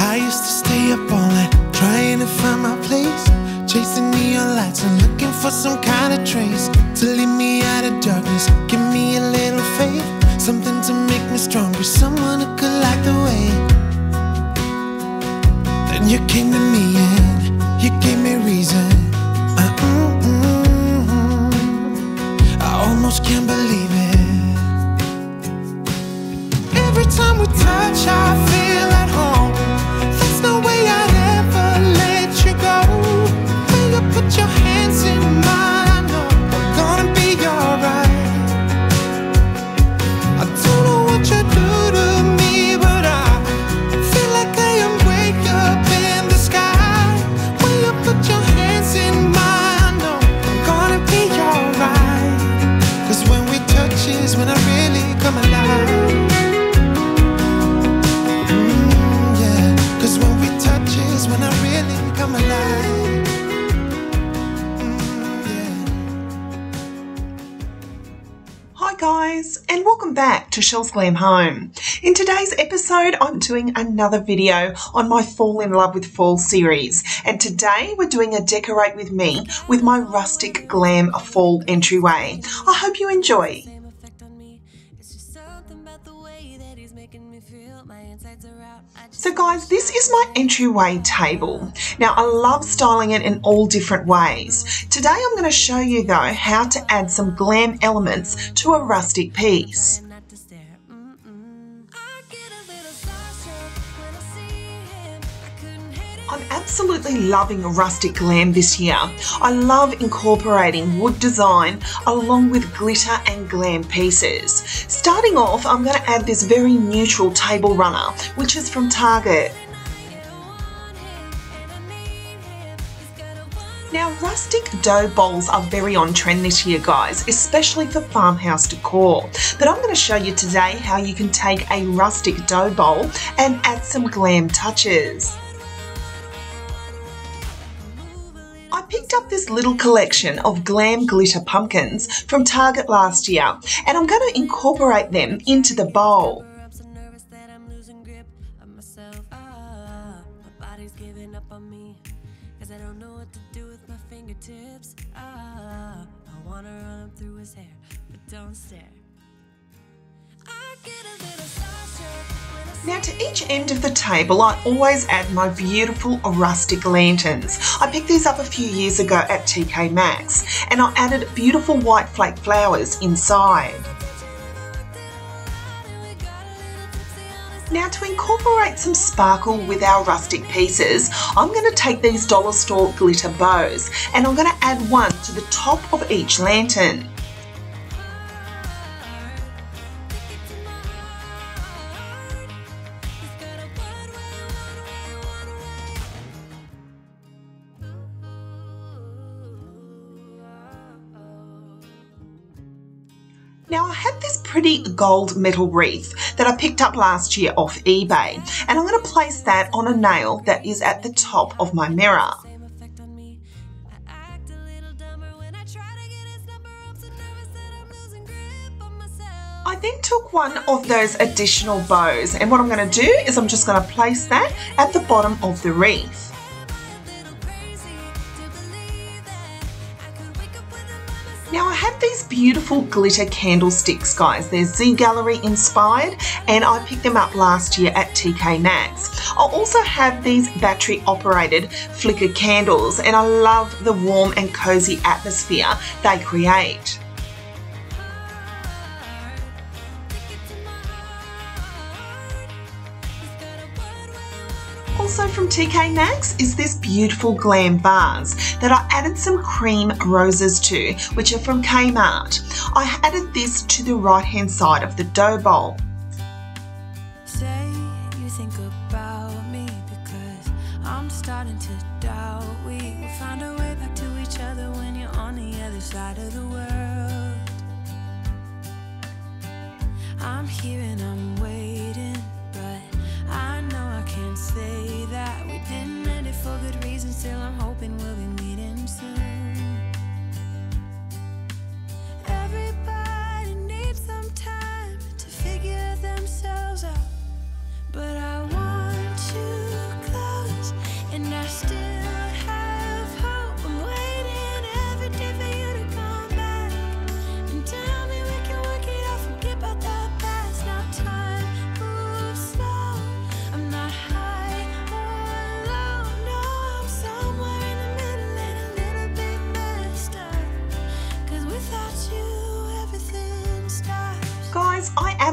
I used to stay up all night trying to find my place. Chasing neon lights and looking for some kind of trace to lead me out of darkness. Give me a little faith, something to make me stronger, someone who could light the way. Then you came to me and when I really come alive. Hi guys, and welcome back to Chelle's Glam Home. In today's episode, I'm doing another video on my Fall in Love with Fall series, and today we're doing a decorate with me with my rustic glam fall entryway. I hope you enjoy. So guys, this is my entryway table. Now I love styling it in all different ways. Today I'm going to show you though how to add some glam elements to a rustic piece. I'm absolutely loving rustic glam this year. I love incorporating wood design along with glitter and glam pieces. Starting off, I'm going to add this very neutral table runner, which is from Target. Now, rustic dough bowls are very on trend this year, guys, especially for farmhouse decor. But I'm going to show you today how you can take a rustic dough bowl and add some glam touches. This little collection of glam glitter pumpkins from Target last year, and I'm going to incorporate them into the bowl. Now, to each end of the table, I always add my beautiful rustic lanterns. I picked these up a few years ago at TK Maxx, and I added beautiful white flake flowers inside. Now to incorporate some sparkle with our rustic pieces, I'm going to take these dollar store glitter bows and I'm going to add one to the top of each lantern. Gold metal wreath that I picked up last year off eBay and I'm going to place that on a nail that is at the top of my mirror. I then took one of those additional bows and what I'm going to do is I'm just going to place that at the bottom of the wreath. These beautiful glitter candlesticks guys, they're Z Gallerie inspired and I picked them up last year at TK Maxx. I'll also have these battery operated flicker candles and I love the warm and cozy atmosphere they create. Also from TK Maxx is this beautiful glam vase that I added some cream roses to, which are from Kmart. I added this to the right hand side of the dough bowl. I'm starting to doubt we will find way back to each other when you're on the other side of the world. I'm here and I'm waiting, for good reason. Still, I'm hoping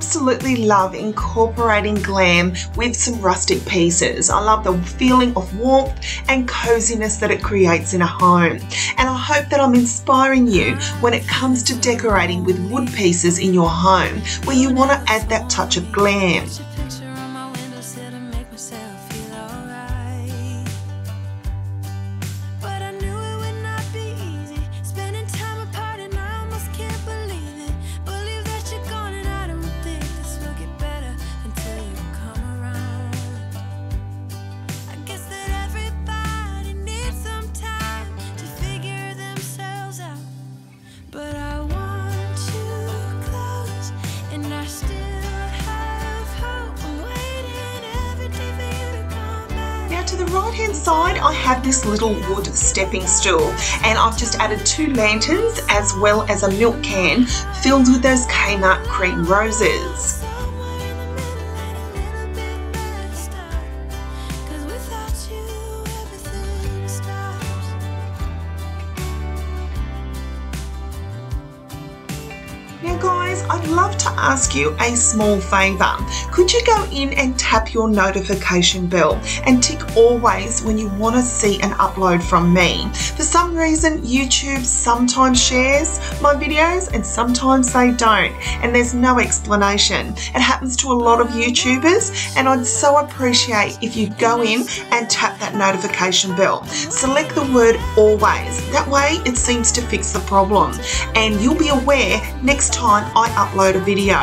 absolutely love incorporating glam with some rustic pieces. I love the feeling of warmth and coziness that it creates in a home. And I hope that I'm inspiring you when it comes to decorating with wood pieces in your home where you want to add that touch of glam. The right hand side I have this little wood stepping stool and I've just added two lanterns as well as a milk can filled with those Kmart cream roses. I'd love to ask you a small favour. Could you go in and tap your notification bell and tick always when you want to see an upload from me? For some reason, YouTube sometimes shares my videos and sometimes they don't, and there's no explanation. It happens to a lot of YouTubers, and I'd so appreciate if you go in and tap that notification bell. Select the word always. That way, it seems to fix the problem, and you'll be aware next time I upload video.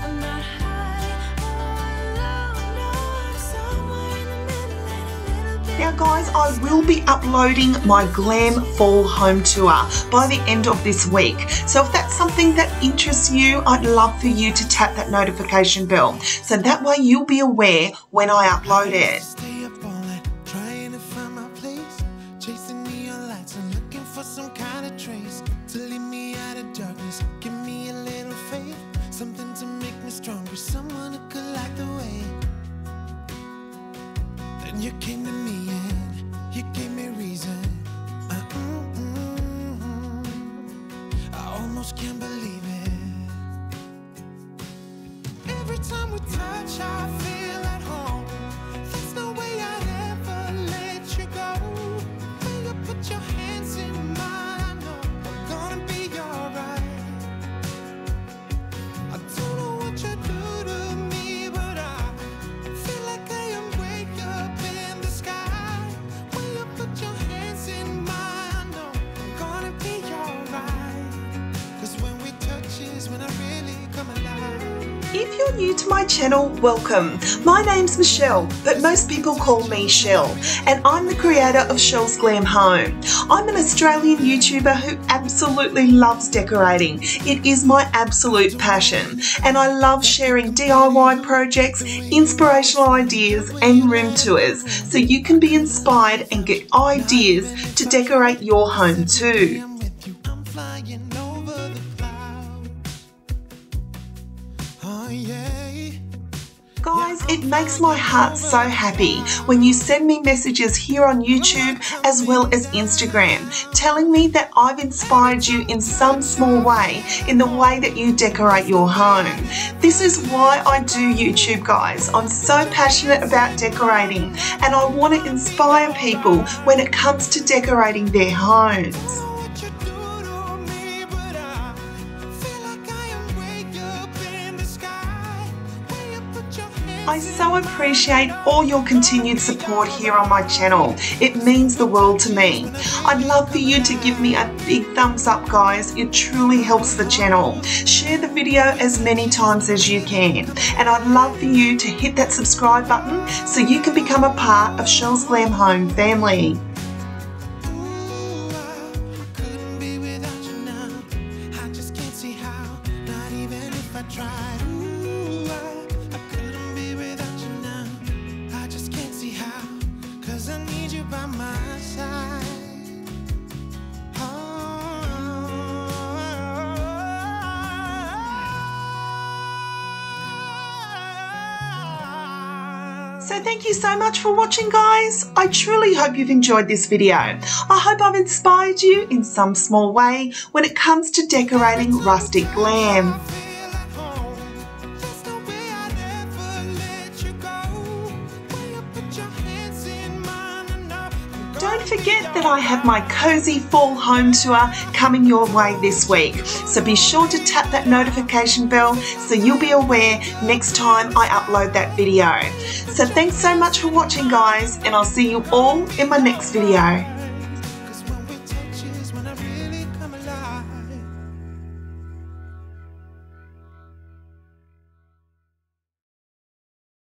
And a bit. Now, guys, I will be uploading my Glam Fall Home Tour by the end of this week. So, if that's something that interests you, I'd love for you to tap that notification bell. So that way you'll be aware when I upload it. Almost can't believe it. Every time we touch, I feel If you're new to my channel, welcome. My name's Michelle, but most people call me Chelle, and I'm the creator of Chelle's Glam Home. I'm an Australian YouTuber who absolutely loves decorating. It is my absolute passion, and I love sharing DIY projects, inspirational ideas, and room tours so you can be inspired and get ideas to decorate your home too. Guys, it makes my heart so happy when you send me messages here on YouTube as well as Instagram telling me that I've inspired you in some small way in the way that you decorate your home. This is why I do YouTube, guys. I'm so passionate about decorating and I want to inspire people when it comes to decorating their homes. I so appreciate all your continued support here on my channel. It means the world to me. I'd love for you to give me a big thumbs up, guys. It truly helps the channel. Share the video as many times as you can. And I'd love for you to hit that subscribe button so you can become a part of Chelle's Glam Home family. By my side. Oh. So thank you so much for watching guys. I truly hope you've enjoyed this video. I hope I've inspired you in some small way when it comes to decorating rustic glam. I have my cozy fall home tour coming your way this week. So be sure to tap that notification bell so you'll be aware next time I upload that video. So thanks so much for watching guys and I'll see you all in my next video.